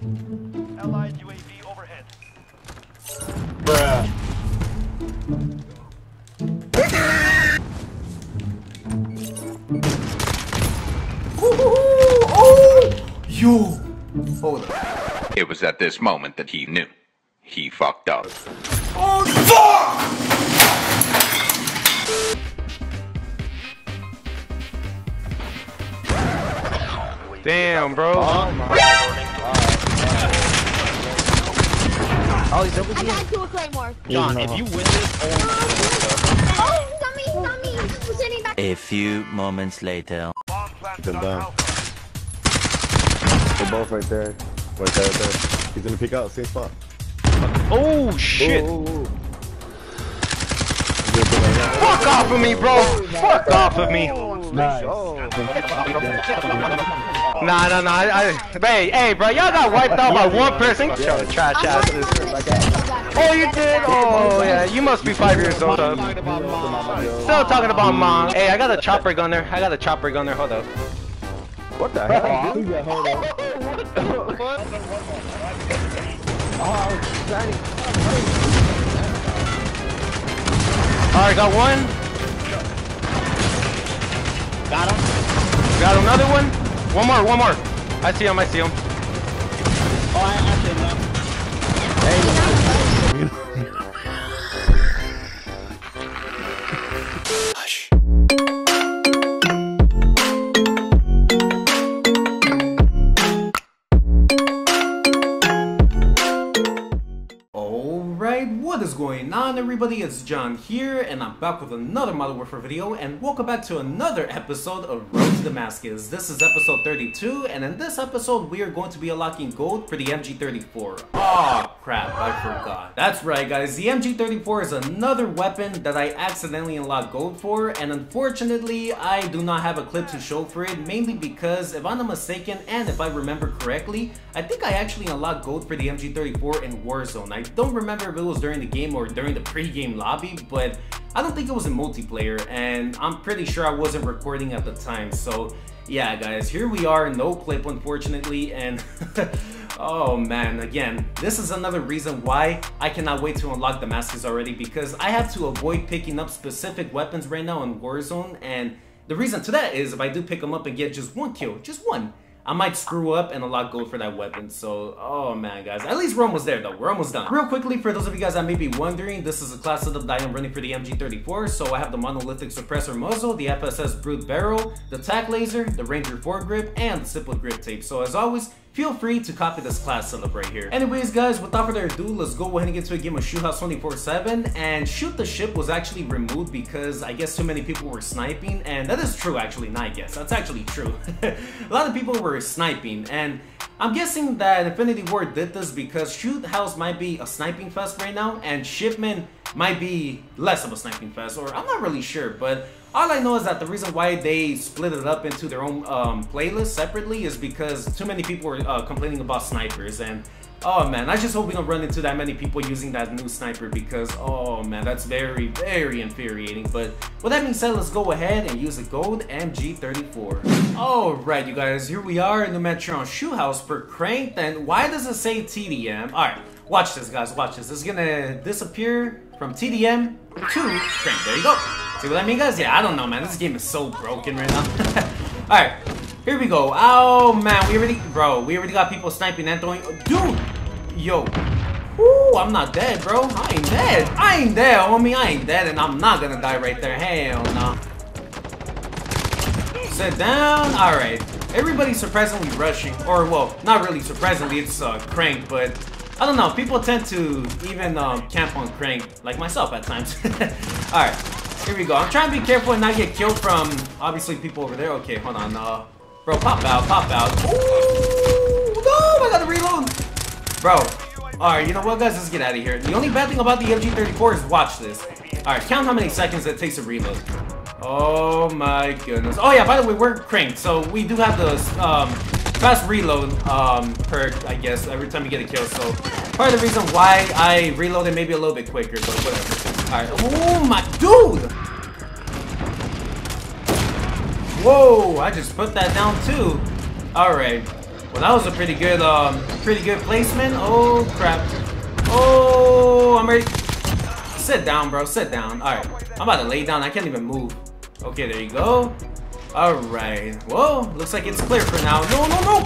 Allied UAV overhead. Bruh. Oh! Yo! Hold up. It was at this moment that he knew. He fucked up. Oh, fuck! Damn, bro. Oh, he's over I here. got to a claymore. John, if you win this, Oh, oh dummy, dummy. We're sitting back. A few moments later. Bomb planted Good on done. house. They're both right there. Right there, right there. He's gonna peek out, same spot. oh shit! Ooh, ooh, ooh. Fuck off of me, bro. Fuck off of me. Nice. Nah, nah, nah. I, I, hey, hey, bro, y'all got wiped out by one person. Show the trash asses. Oh, you did? Oh, yeah. You must be five years old. Huh? Still talking about mom. Hey, I got a chopper gun there. I got a chopper gun there. Hold up. What the hell? Dude, yeah, hold on. Oh, Alright, got one. Got him. Got another one. One more, one more. I see him, I see him. Oh, I actually left. Alright, what is going on everybody? It's John here, and I'm back with another Modern Warfare video, and welcome back to another episode of Road to Damascus. This is episode 32, and in this episode we are going to be unlocking gold for the MG34. Oh crap, I forgot. That's right guys, the MG34 is another weapon that I accidentally unlocked gold for, and unfortunately I do not have a clip to show for it, mainly because if I'm not mistaken, and if I remember correctly, I think I actually unlocked gold for the MG34 in Warzone. I don't remember if it was during the game or during the pre-game lobby, but I don't think it was in multiplayer, and I'm pretty sure I wasn't recording at the time, so yeah guys, here we are, no clip unfortunately, and oh man, again, this is another reason why I cannot wait to unlock Damascus already, because I have to avoid picking up specific weapons right now in Warzone, and the reason to that is if I do pick them up and get just one kill, just one, I might screw up and unlock gold for that weapon. So, oh man, guys. At least we're almost there, though. We're almost done. Real quickly, for those of you guys that may be wondering, this is a class setup that I am running for the MG34. So I have the monolithic suppressor muzzle, the FSS brute barrel, the tac laser, the Ranger foregrip, and the Simple grip tape. So as always, feel free to copy this class setup right here. Anyways, guys, without further ado, let's go ahead and get to a game of Shoot House 24-7. And Shoot the Ship was actually removed because I guess too many people were sniping. And that is true, actually, not I guess. That's actually true. a lot of people were sniping. And I'm guessing that Infinity Ward did this because Shoot House might be a sniping fest right now. And Shipment might be less of a sniping fest. Or I'm not really sure, but... All I know is that the reason why they split it up into their own um, playlist separately is because too many people were uh, complaining about snipers and oh man, I just hope we don't run into that many people using that new sniper because oh man, that's very, very infuriating. But with that being said, let's go ahead and use the gold MG34. Alright you guys, here we are in the Metron Shoot House for Cranked and why does it say TDM? Alright, watch this guys, watch this. It's gonna disappear from TDM to Cranked. There you go. See mean, guys? Yeah, I don't know, man. This game is so broken right now. Alright, here we go. Oh, man, we already... Bro, we already got people sniping and throwing... Dude! Yo. Ooh, I'm not dead, bro. I ain't dead. I ain't dead, homie. I ain't dead, and I'm not gonna die right there. Hell no. Sit down. Alright. Everybody's surprisingly rushing. Or, well, not really surprisingly. It's uh, crank, but... I don't know. People tend to even um, camp on crank, like myself at times. Alright. Here we go. I'm trying to be careful and not get killed from, obviously, people over there. Okay, hold on. Uh, bro, pop out, pop out. Ooh, no, I gotta reload. Bro, alright, you know what, guys? Let's get out of here. The only bad thing about the MG34 is watch this. Alright, count how many seconds it takes to reload. Oh my goodness. Oh yeah, by the way, we're cranked, so we do have the um, fast reload um, perk, I guess, every time you get a kill. So part of the reason why I reloaded maybe a little bit quicker, but whatever. Alright. Oh my dude! Whoa, I just put that down too. Alright. Well, that was a pretty good, um, pretty good placement. Oh, crap. Oh, I'm ready. Sit down, bro. Sit down. All right. I'm about to lay down. I can't even move. Okay, there you go. All right. Whoa, looks like it's clear for now. No, no, no.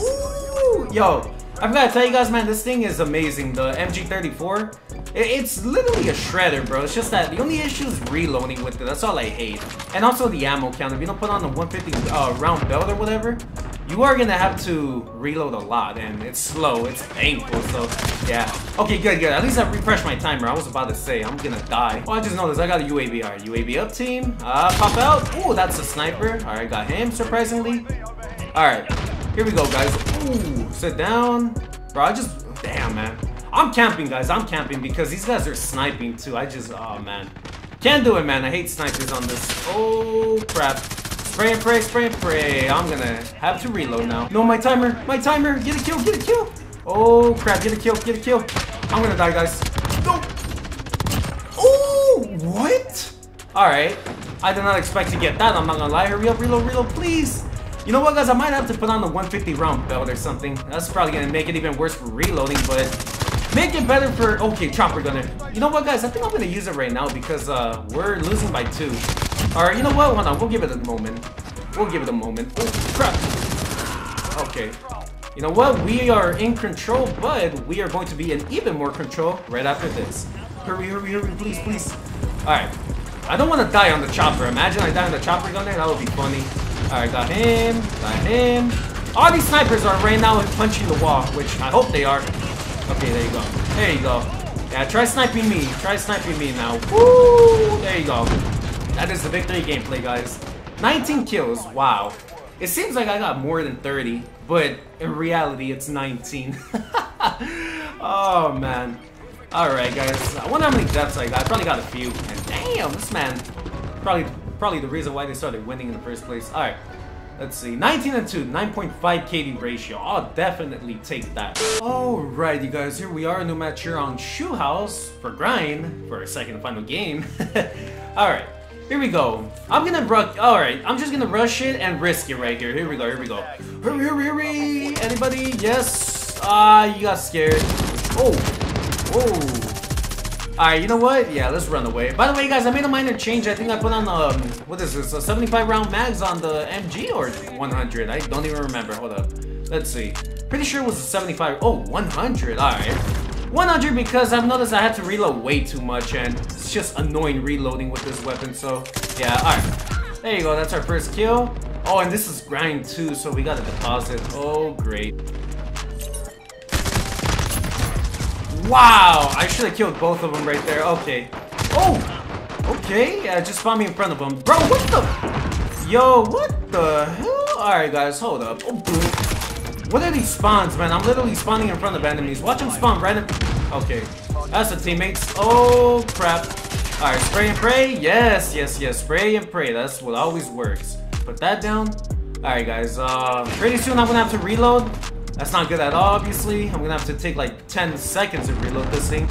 Ooh, yo, I've got to tell you guys, man, this thing is amazing. The MG34, it's literally a shredder, bro. It's just that the only issue is reloading with it. That's all I hate. And also the ammo count. If you don't put on the 150 uh, round belt or whatever, you are gonna have to reload a lot, and it's slow, it's painful, so yeah. Okay, good, good. At least I refreshed my timer. I was about to say, I'm gonna die. Oh, I just noticed I got a UAV. Alright, UAV up team. Uh, pop out. Oh, that's a sniper. Alright, got him, surprisingly. Alright, here we go, guys. Ooh, sit down. Bro, I just, damn, man. I'm camping, guys. I'm camping because these guys are sniping, too. I just, oh, man. Can't do it, man. I hate snipers on this. Oh, crap. Spray and pray, spray and pray. I'm gonna have to reload now. No, my timer, my timer. Get a kill, get a kill. Oh, crap. Get a kill, get a kill. I'm gonna die, guys. No. Oh, what? All right. I did not expect to get that. I'm not gonna lie. Hurry up, reload, reload, please. You know what, guys? I might have to put on the 150 round belt or something. That's probably gonna make it even worse for reloading, but make it better for... Okay, chopper gunner. You know what, guys? I think I'm gonna use it right now because uh, we're losing by two. Alright, you know what? Hold on. We'll give it a moment. We'll give it a moment. Oh, crap. Okay. You know what? We are in control, but we are going to be in even more control right after this. Hurry, hurry, hurry, please, please. Alright. I don't want to die on the chopper. Imagine I die on the chopper gunner. That would be funny. Alright, got him. Got him. All these snipers are right now punching the wall, which I hope they are. Okay, there you go. There you go. Yeah, try sniping me. Try sniping me now. Woo! There you go. That is the victory gameplay, guys. 19 kills. Wow. It seems like I got more than 30, but in reality, it's 19. oh, man. Alright, guys. I wonder how many deaths I got. I probably got a few. And damn, this man. Probably probably the reason why they started winning in the first place. Alright. Let's see. 19 and 2, 9.5 KD ratio. I'll definitely take that. Alright, you guys. Here we are. New match here on Shoot House for Grind for our second final game. Alright. Here we go. I'm gonna rush. Alright, I'm just gonna rush it and risk it right here. Here we go, here we go. Hurry, hurry, hurry! Anybody? Yes? Ah, uh, you got scared. Oh. Oh. Alright, you know what? Yeah, let's run away. By the way, guys, I made a minor change. I think I put on, um, what is this? A 75 round mags on the MG or 100? I don't even remember. Hold up. Let's see. Pretty sure it was a 75. Oh, 100. Alright. 100 because I've noticed I had to reload way too much and it's just annoying reloading with this weapon, so yeah, alright. There you go, that's our first kill. Oh, and this is grind too, so we got a deposit. Oh, great. Wow, I should have killed both of them right there. Okay. Oh, okay, yeah, just spawn me in front of them. Bro, what the? Yo, what the hell? Alright, guys, hold up. Oh, what are these spawns, man? I'm literally spawning in front of enemies. Watch them spawn right in... Okay. That's the teammates. Oh, crap. Alright, spray and pray. Yes, yes, yes. Spray and pray. That's what always works. Put that down. Alright, guys. Uh, pretty soon I'm gonna have to reload. That's not good at all, obviously. I'm gonna have to take like 10 seconds to reload this thing.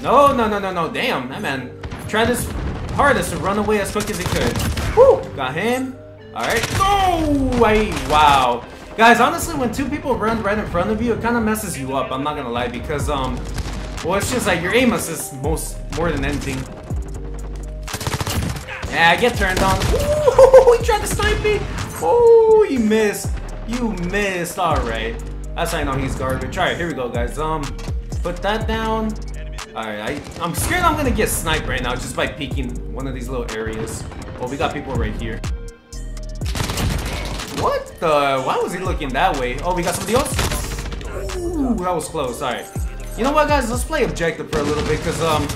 No, no, no, no, no. Damn, that man tried his hardest to run away as quick as he could. Woo! Got him. Alright. No! I, wow. Guys, honestly, when two people run right in front of you, it kind of messes you up. I'm not gonna lie, because, um... Well, it's just like your aim assist most, more than anything. Yeah, I get turned on. Ooh, he tried to snipe me! Oh, you missed. You missed. Alright. That's how I know he's garbage. Alright, here we go, guys. Um, put that down. Alright, I, I'm scared I'm gonna get sniped right now just by peeking one of these little areas. Oh, we got people right here. What the? Why was he looking that way? Oh, we got somebody else? Ooh, that was close. Alright. You know what, guys? Let's play objective for a little bit, because, um...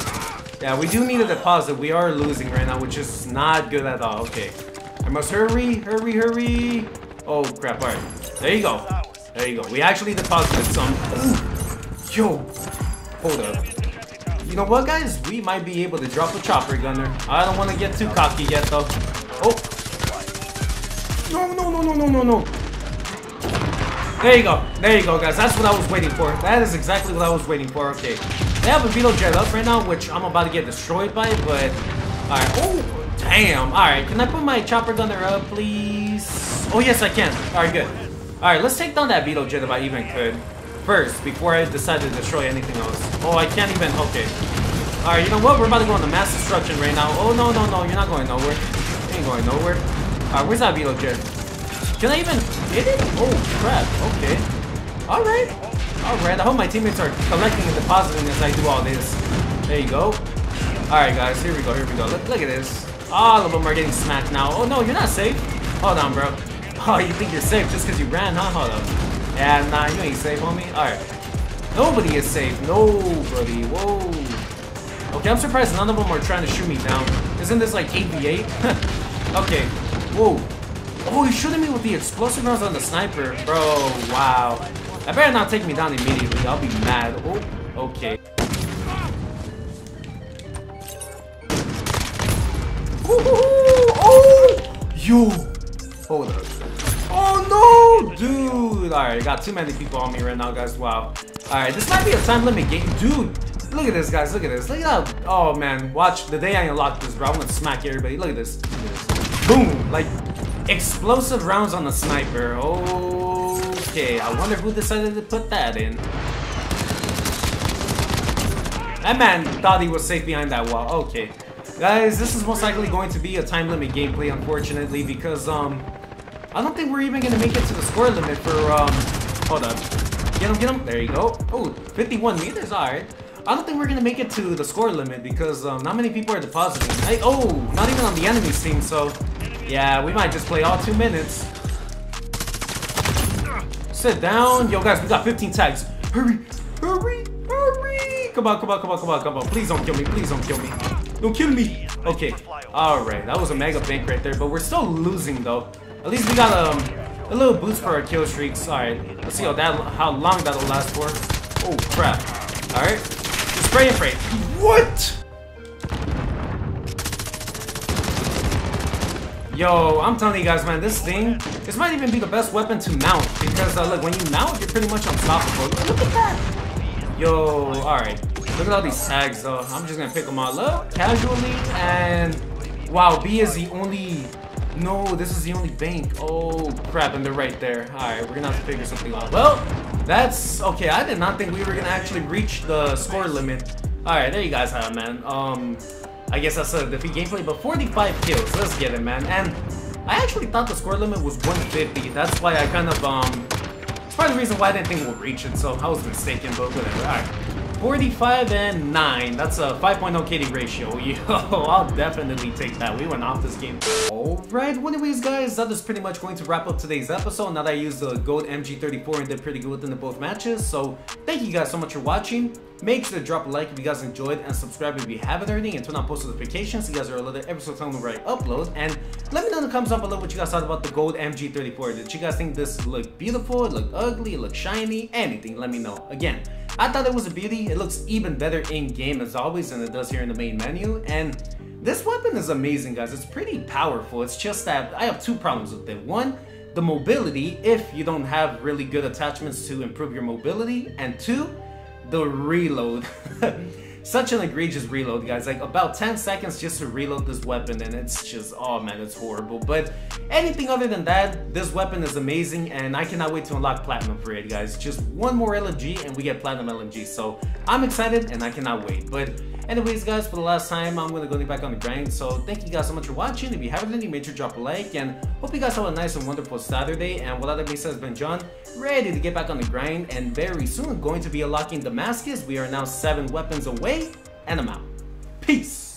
Yeah, we do need a deposit. We are losing right now, which is not good at all. Okay. I must hurry, hurry, hurry. Oh, crap. Alright. There you go. There you go. We actually deposited some. Ooh. Yo. Hold up. You know what, guys? We might be able to drop a chopper gunner. I don't want to get too cocky yet, though. Oh. No, no, no, no, no, no, no. There you go. There you go, guys. That's what I was waiting for. That is exactly what I was waiting for. Okay. They have a VTOL Jet up right now, which I'm about to get destroyed by, but... Alright. Oh, damn. Alright, can I put my chopper gunner up, please? Oh, yes, I can. Alright, good. Alright, let's take down that VTOL Jet if I even could. First, before I decide to destroy anything else. Oh, I can't even... Okay. Alright, you know what? We're about to go on the mass destruction right now. Oh, no, no, no. You're not going nowhere. You ain't going nowhere. Alright, where's that VTOL Jet? Can I even hit it? Oh, crap. Okay. Alright. Alright, I hope my teammates are collecting and depositing as I do all this. There you go. Alright, guys. Here we go. Here we go. Look, look at this. All of them are getting smacked now. Oh, no. You're not safe. Hold on, bro. Oh, you think you're safe just because you ran, huh? Hold on. Yeah, nah, you ain't safe, homie. Alright. Nobody is safe. Nobody. Whoa. Okay, I'm surprised none of them are trying to shoot me down. Isn't this like 8v8? okay. Whoa. Oh, he's shooting me with the explosive rounds on the sniper. Bro, wow. I better not take me down immediately. I'll be mad. Oh, okay. Oh! Yo! Hold up. Oh no! Dude! Alright, I got too many people on me right now, guys. Wow. Alright, this might be a time limit game. Dude! Look at this, guys. Look at this. Look at that. Oh, man. Watch. The day I unlock this, bro, I'm gonna smack everybody. Look at this. Look at this. Boom! Like, explosive rounds on the sniper. Okay. I wonder who decided to put that in. That man thought he was safe behind that wall. Okay. Guys, this is most likely going to be a time limit gameplay, unfortunately, because, um, I don't think we're even gonna make it to the score limit for, um, hold up. Get him, get him. There you go. Oh, 51 meters, alright. I don't think we're gonna make it to the score limit because, um, not many people are depositing. I, oh, not even on the enemy's team, so, yeah, we might just play all two minutes. Sit down. Yo, guys, we got 15 tags. Hurry, hurry, hurry. Come on, come on, come on, come on, come on. Please don't kill me. Please don't kill me. Don't kill me. Okay. All right. That was a mega bank right there, but we're still losing, though. At least we got um, a little boost for our kill streaks. All right. Let's see how that how long that'll last for. Oh, crap. All right. Just spray and pray. What? Yo, I'm telling you guys, man, this thing, this might even be the best weapon to mount. Because, uh, look, when you mount, you're pretty much unstoppable. Look at that! Yo, alright. Look at all these tags, though. I'm just gonna pick them all up casually, and... Wow, B is the only... No, this is the only bank. Oh, crap, and they're right there. Alright, we're gonna have to figure something out. Well, that's... Okay, I did not think we were gonna actually reach the score limit. Alright, there you guys have it, man. Um... I guess that's a defeat gameplay, but 45 kills. Let's get it, man. And I actually thought the score limit was 150. That's why I kind of, um... It's of the reason why I didn't think we'll reach it, so I was mistaken, but whatever. Alright. 45 and 9. That's a 5.0 KD ratio. Yo, I'll definitely take that. We went off this game. Alright, well anyways guys, that is pretty much going to wrap up today's episode. Now that I used the Gold MG34 and did pretty good within the both matches. So, thank you guys so much for watching. Make sure to drop a like if you guys enjoyed and subscribe if you haven't already and turn on post notifications so you guys are alerted every single time whenever I upload. And let me know in the comments down below what you guys thought about the gold MG34. Did you guys think this looked beautiful? It looked ugly? It looked shiny? Anything, let me know. Again, I thought it was a beauty. It looks even better in game as always than it does here in the main menu. And this weapon is amazing, guys. It's pretty powerful. It's just that I have two problems with it. One, the mobility, if you don't have really good attachments to improve your mobility. And two, the reload. Such an egregious reload, guys. Like about 10 seconds just to reload this weapon and it's just, oh man, it's horrible. But anything other than that, this weapon is amazing and I cannot wait to unlock Platinum for it, guys. Just one more LMG and we get Platinum LMG. So I'm excited and I cannot wait. But anyways, guys, for the last time, I'm to go back on the grind. So thank you guys so much for watching. If you haven't already, make sure drop a like and hope you guys have a nice and wonderful Saturday. And with that being said, it's been John, ready to get back on the grind. And very soon, going to be unlocking Damascus. We are now seven weapons away and I'm out. Peace.